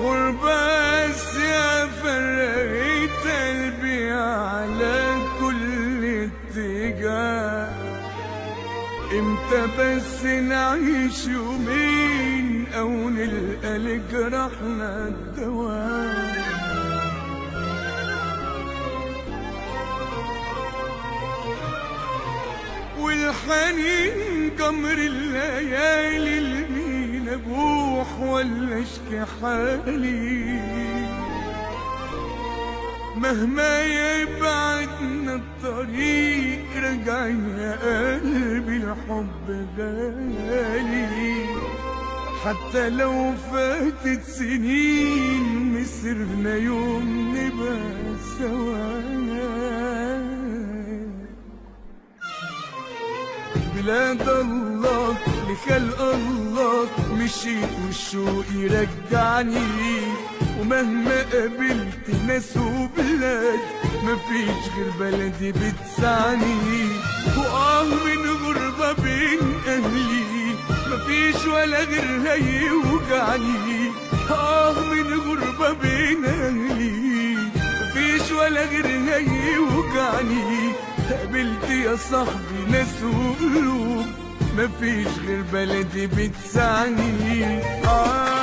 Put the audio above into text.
غربة يا فرقت قلبي على كل اتجاه. إمتى بس نعيش يومين أو نلقى لجرحنا الدواء والحنين قمر الليالي ابوح ولا اشكي حالي. مهما يبعدنا الطريق رجعين يا قلبي الحب غالي. حتى لو فاتت سنين مسرنا يوم نبقى سوا. بلاد الله لخلق الله مشيت والشوق يرجعني؟ ومهما قابلت ناس وبلاد مفيش غير بلدي بتسعني. وآه من غربة بين أهلي مفيش ولا غير هيوجعني آه من غربة بين أهلي مفيش ولا غير هيوجعني قابلت يا صاحبي ناس وقلوب مفيش غير بلدي بتسعني. آه.